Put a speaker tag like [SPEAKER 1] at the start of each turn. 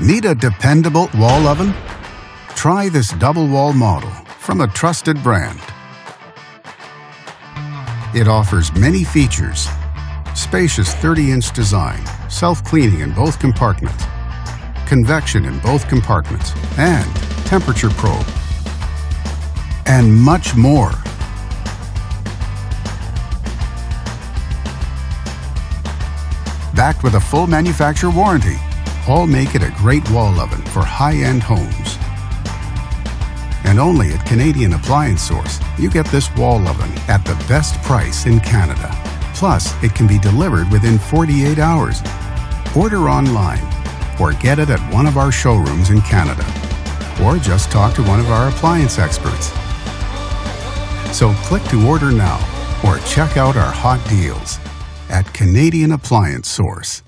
[SPEAKER 1] Need a dependable wall oven? Try this double wall model from a trusted brand. It offers many features. Spacious 30-inch design, self-cleaning in both compartments, convection in both compartments, and temperature probe. And much more. Backed with a full manufacturer warranty, all make it a great wall oven for high-end homes. And only at Canadian Appliance Source, you get this wall oven at the best price in Canada. Plus, it can be delivered within 48 hours. Order online or get it at one of our showrooms in Canada. Or just talk to one of our appliance experts. So click to order now or check out our hot deals at Canadian Appliance Source.